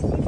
Thank